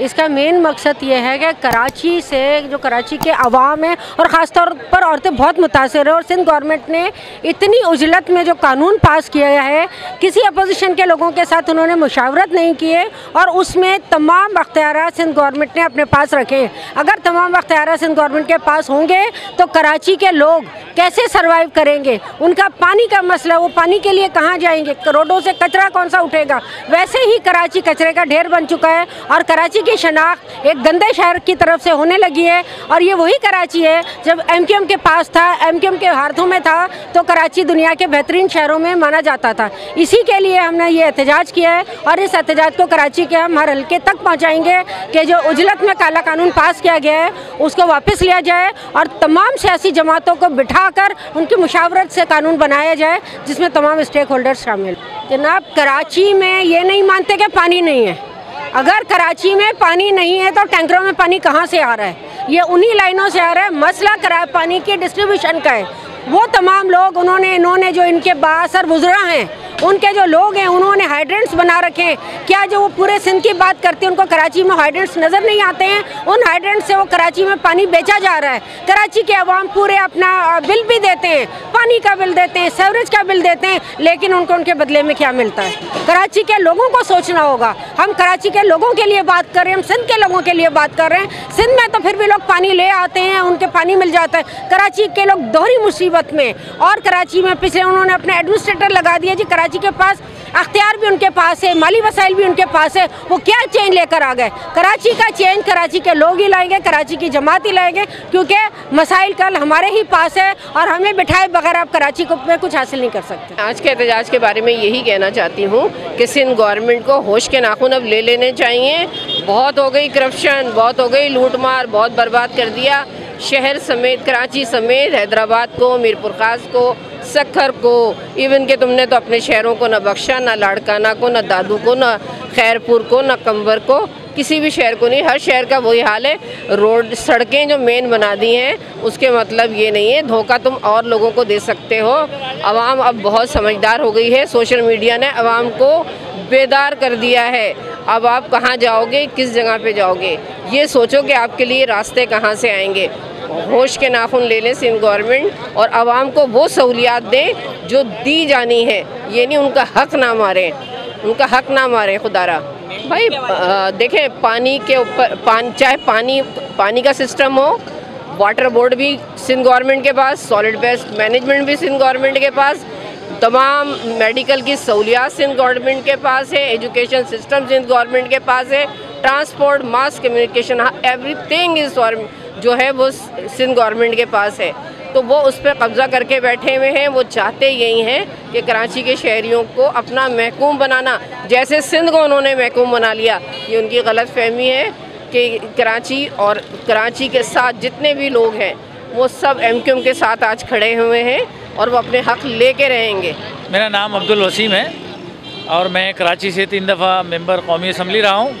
इसका मेन मकसद ये है कि कराची से, जो कराची के अवाम है, और ख़ास तौर पर औरतें बहुत मुतासर है, और सिंध गवर्नमेंट ने इतनी उजलत में जो कानून पास किया है, किसी अपोजिशन के लोगों के साथ उन्होंने मुशावरत नहीं किए और उसमें तमाम अख्तियार सिंध गवर्नमेंट ने अपने पास रखे अगर तमाम अख्तियार सिंध गवर्नमेंट के पास होंगे तो कराची के लोग कैसे सर्वाइव करेंगे? उनका पानी का मसला, वो पानी के लिए कहाँ जाएँगे? करोड़ों से कचरा कौन सा उठेगा? वैसे ही कराची कचरे का ढेर बन चुका है, और कराची की शनाख्त एक गंदे शहर की तरफ़ से होने लगी है और ये वही कराची है। जब एम के पास था एम के हाथों में था तो कराची दुनिया के बेहतरीन शहरों में माना जाता था। इसी के लिए हमने ये एहतजाज किया है और इस एहतजाज को कराची के हम हर हल्के तक पहुँचाएँगे कि जो उजलत में काला कानून पास किया गया है, उसको वापस लिया जाए और तमाम सियासी जमातों को बिठाकर उनकी मुशावरत से कानून बनाया जाए, जिसमें तमाम स्टेक होल्डर शामिल। जनाब, कराची में ये नहीं मानते कि पानी नहीं है। अगर कराची में पानी नहीं है तो टैंकरों में पानी कहाँ से आ रहा है? ये उन्हीं लाइनों से आ रहा है। मसला करा पानी के डिस्ट्रीब्यूशन का है। वो तमाम लोग, उन्होंने, इन्होंने जो इनके बासर गुजरा हैं उनके जो लोग हैं, उन्होंने हाइड्रेंट्स बना रखे हैं। क्या जो वो पूरे सिंध की बात करते हैं, उनको कराची में हाइड्रेंट्स नज़र नहीं आते हैं? उन हाइड्रेंट से वो कराची में पानी बेचा जा रहा है। कराची के अवाम पूरे अपना बिल भी देते हैं। पानी का बिल देते हैं सेवरेज का बिल देते हैं, लेकिन उनको, उनके बदले में क्या मिलता है? कराची के लोगों को सोचना होगा। हम कराची के लोगों के लिए बात कर रहे हैं, हम सिंध के लोगों के लिए बात कर रहे हैं। सिंध में तो फिर भी लोग पानी ले आते हैं, उनके पानी मिल जाता है। कराची के लोग दोहरी मुसीबत में और कराची में पिछले उन्होंने अपने एडमिनिस्ट्रेटर लगा दिया जी, कराची कराची के पास, अख्तियार भी उनके पास है, माली वसाइल भी उनके पास है, वो क्या चेंज लेकर आ गए? कराची का चेंज कराची के लोग ही लाएँगे, कराची की जमात ही लाएँगे, क्योंकि मसाइल कल हमारे ही पास है और हमें बिठाए बगैर आप कराची को में कुछ हासिल नहीं कर सकते। आज के एहतजाज के बारे में यही कहना चाहती हूँ कि सिंध गवर्नमेंट को होश के नाखून अब ले लेने चाहिए। बहुत हो गई करप्शन बहुत हो गई लूट मार बहुत बर्बाद कर दिया। शहर समेत, कराची समेत, हैदराबाद को, मीरपुर खास को, सखर को। इवन के तुमने तो अपने शहरों को ना बख्शा, ना लाड़काना को, ना दादू को, ना खैरपुर को, ना कंबर को, किसी भी शहर को नहीं। हर शहर का वही हाल है। रोड, सड़कें जो मेन बना दी हैं, उसके मतलब ये नहीं है। धोखा तुम और लोगों को दे सकते हो। आवाम अब बहुत समझदार हो गई है। सोशल मीडिया ने आवाम को बेदार कर दिया है। अब आप कहाँ जाओगे, किस जगह पे जाओगे? ये सोचो कि आपके लिए रास्ते कहाँ से आएँगे। होश के नाखून ले लें सिंध गवर्नमेंट और आवाम को वो सहूलियात दें जो दी जानी है। ये नहीं उनका हक ना मारें, उनका हक ना मारें, खुदारा। भाई देखें, पानी के ऊपर, पान, चाहे पानी पानी का सिस्टम हो, वाटर बोर्ड भी सिंध गवर्नमेंट के पास, सॉलिड वेस्ट मैनेजमेंट भी सिंध गवर्नमेंट के पास तमाम मेडिकल की सहूलियात सिंध गवर्नमेंट के पास है, एजुकेशन सिस्टम सिंध गवर्नमेंट के पास है, transport, mass communication everything is जो है वो सिंध गवर्नमेंट के पास है। तो वो उस पर कब्ज़ा करके बैठे हुए हैं, वो चाहते यही हैं कि कराची के शहरीों को अपना महकूम बनाना। जैसे सिंध को उन्होंने महकूम बना लिया, ये उनकी गलत फहमी है कि कराची और कराची के साथ जितने भी लोग हैं, वो सब एम के साथ आज खड़े हुए हैं। और वो अपने हक ले के रहेंगे। मेरा नाम अब्दुल वसीम है और मैं कराची से तीन दफ़ा मेंबर कौमी असम्बली रहा हूँ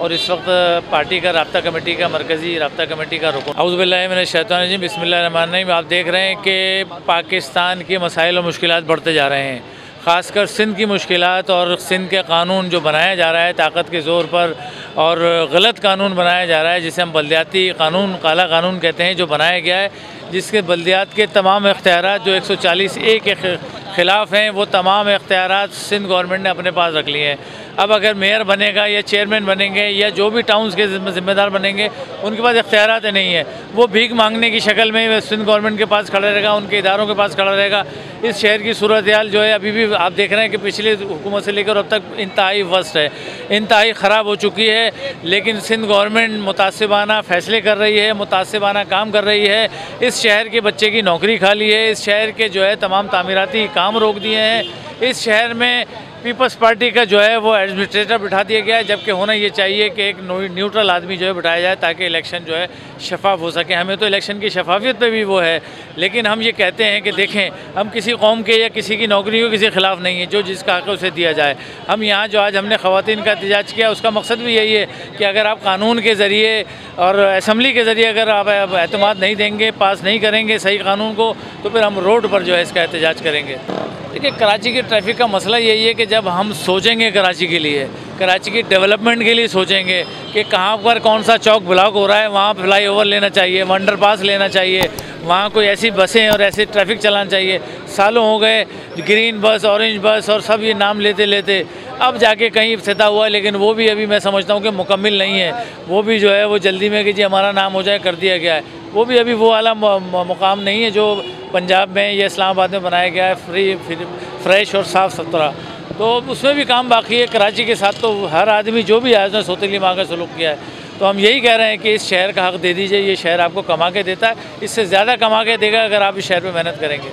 और इस वक्त पार्टी का रबता कमेटी का मरकज़ी रबता कमेटी का रुकन। अउज़बिल्लिन शैतानजी बिसमिल्लाम आप देख रहे हैं कि पाकिस्तान के मसाइल और मुश्किल बढ़ते जा रहे हैं, ख़ासकर सिंध की मुश्किल और सिंध के कानून जो बनाया जा रहा है ताकत के ज़ोर पर और गलत कानून बनाया जा रहा है, जिसे हम बल्दियाती कानून, काला कानून कहते हैं, जो बनाया गया है, जिसके बल्दियात के तमाम अख्तियार जो एक सौ चालीस ए के ख़िलाफ़ हैं, वो तमाम अख्तियार सिंध गवर्नमेंट ने अपने पास रख लिए हैं। अब अगर मेयर बनेगा या चेयरमैन बनेंगे या जो भी टाउन्स के ज़िम्मेदार बनेंगे, उनके पास इख्तियार नहीं है। वो भीख मांगने की शक्ल में सिंध गवर्नमेंट के पास खड़ा रहेगा, उनके इदारों के पास खड़ा रहेगा। इस शहर की सूरत हाल जो है, अभी भी आप देख रहे हैं कि पिछली हुकूमत से लेकर अब तक इंतहाई वस्त है। इंतहाई ख़राब हो चुकी है, लेकिन सिंध गवर्नमेंट मुतासिबाना फ़ैसले कर रही है, मुतासिबाना काम कर रही है। इस शहर के बच्चे की नौकरी खा ली है, इस शहर के जो है तमाम तामीराती काम रोक दिए हैं। इस शहर में पीपल्स पार्टी का जो है वो एडमिनिस्ट्रेटर बिठा दिया गया है, जबकि होना ये चाहिए कि एक न्यूट्रल आदमी जो है बिठाया जाए ताकि इलेक्शन जो है शफाफ हो सके। हमें तो इलेक्शन की शफाफियत पे भी वो है, लेकिन हम ये कहते हैं कि देखें, हम किसी कौम के या किसी की नौकरी को किसी खिलाफ नहीं है, जो जिसका हक उसे दिया जाए। हम यहाँ जो आज हमने ख़वान का एहतजाज किया, उसका मकसद भी यही है कि अगर आप कानून के ज़रिए और असम्बली के ज़रिए अगर आप अहतमाद नहीं देंगे, पास नहीं करेंगे सही कानून को तो फिर हम रोड पर जो है इसका एहतजाज करेंगे। देखिए, कराची की ट्रैफ़िक का मसला यही है कि जब हम सोचेंगे कराची के लिए, कराची की डेवलपमेंट के लिए सोचेंगे कि कहाँ पर कौन सा चौक ब्लॉक हो रहा है, वहाँ फ्लाई ओवर लेना चाहिए वंडर पास लेना चाहिए वहाँ कोई ऐसी बसें और ऐसे ट्रैफ़िक चलाना चाहिए। सालों हो गए, ग्रीन बस ऑरेंज बस और सब ये नाम लेते लेते। अब जाके कहीं सता हुआ है, लेकिन वो भी अभी मैं समझता हूँ कि मुकम्मल नहीं है। वो भी जो है, वो जल्दी में कि जी हमारा नाम हो जाए, कर दिया गया है। वो भी अभी वो वाला मुकाम नहीं है जो पंजाब में या इस्लामाबाद में बनाया गया है, फ्री फ्रेश और साफ़ सुथरा। तो उसमें भी काम बाकी है, कराची के साथ तो हर आदमी जो भी है, उसने सोतीली माँ का सलूक किया है। तो हम यही कह रहे हैं कि इस शहर का हक दे दीजिए, ये शहर आपको कमा के देता है। इससे ज़्यादा कमा के देगा अगर आप इस शहर में मेहनत करेंगे।